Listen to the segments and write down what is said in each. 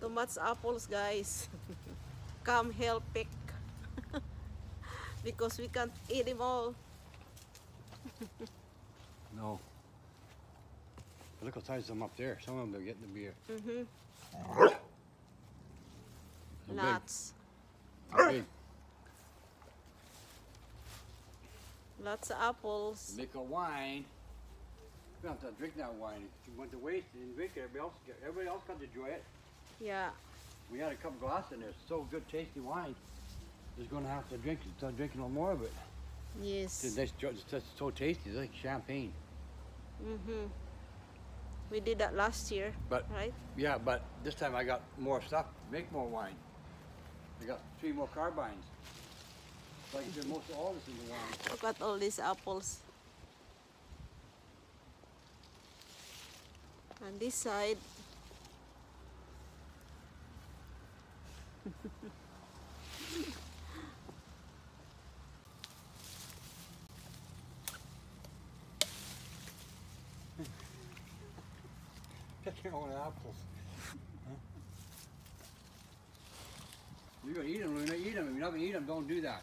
Too much apples, guys. Come help pick. because we can't eat them all. No. Look how size them up there. Some of them are getting the beer Mm-hmm. Lots. big. Lots of apples. Make a wine. We don't have to drink that wine. If you want to waste it and drink it, everybody else, everybody else got to enjoy it. Yeah. We had a couple glasses in there. So good, tasty wine. Just gonna have to drink it. Start drinking a little more of it. Yes. It's, it's just it's so tasty. It's like champagne. Mm-hmm. We did that last year, But right? yeah, but this time I got more stuff. Make more wine. I got three more carboys. So I can put most of all this in the wine. Look at all these apples. And this side. Picking on apples. You're gonna eat them, Luna. Eat them. If you're not gonna eat them, don't do that.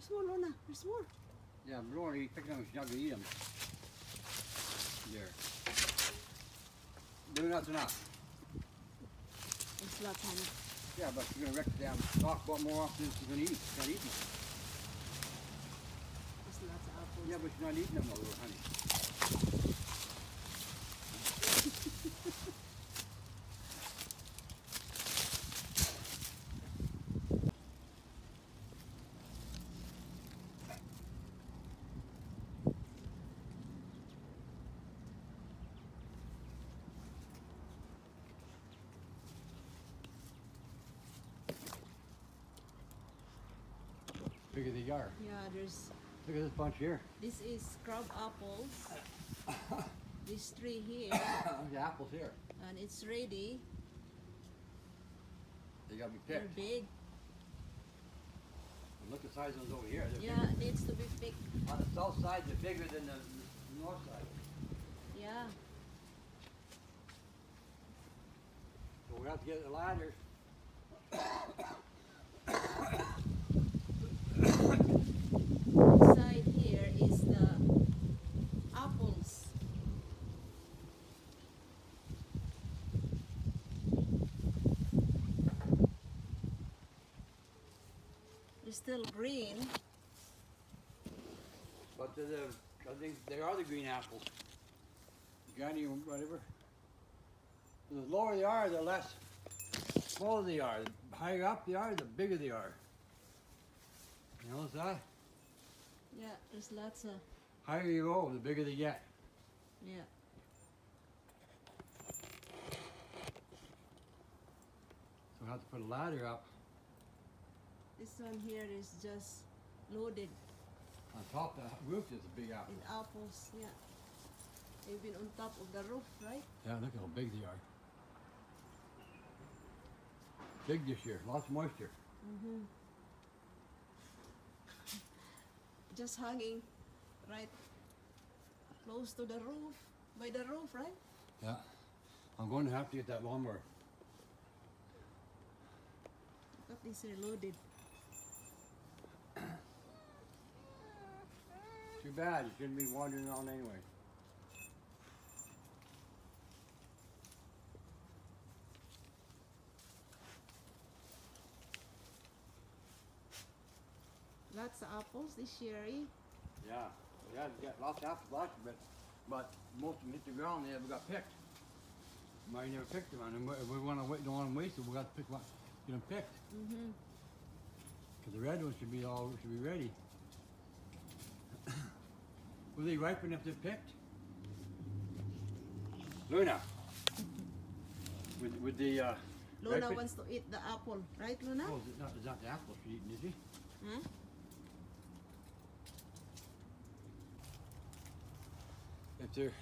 There's more, Luna. There's more. Yeah, but don't eat, pick them you're not gonna eat them. There. Do that's enough. There's lots, honey. Yeah, but you're gonna wreck the damn stock what more often than you're gonna eat. You're not eating them. There's lots of apples. Yeah, but you're not eating them, little honey. Bigger they are. Yeah, there's. Look at this bunch here. This is crab apples. These three here, the apples here. and it's ready. They gotta be They're big. And look at the size of those over here. They're Yeah, it needs to be picked. On the south side, they're bigger than the, the north side. Yeah. So we have to get a ladder. This side here is the apples. They're still green. But the, the, I think they are the green apples. Granny, whatever. The lower they are, the less smaller they are. The higher up they are, the bigger they are. You notice that? Yeah, there's lots of Higher you go, the bigger they get. yeah. So we have to put a ladder up This one here is just loaded on top. The roof is a big apple. apples. Yeah. Even on top of the roof, right? Yeah, look how big they are. Big this year, lots of moisture. Mm-hmm. Just hanging right close to the roof, by the roof, right? Yeah. I'm going to have to get that lawnmower. At these are loaded. Too bad, you shouldn't be wandering around anyway. Lots of apples this year, eh? Yeah, we had got lots of apples last year, but, but most of them hit the ground, they never got picked. Mary never picked them, and we, we wanna wait, don't wanna waste it, we got to pick one, get them picked. Mm-hmm. Cause the red ones should be all, should be ready. Will they ripen if they're picked? Luna. With, with the, uh. Luna ripen- wants to eat the apple, right, Luna? Oh, it's not, it's not the apple she's eating, is he? Hmm? If they're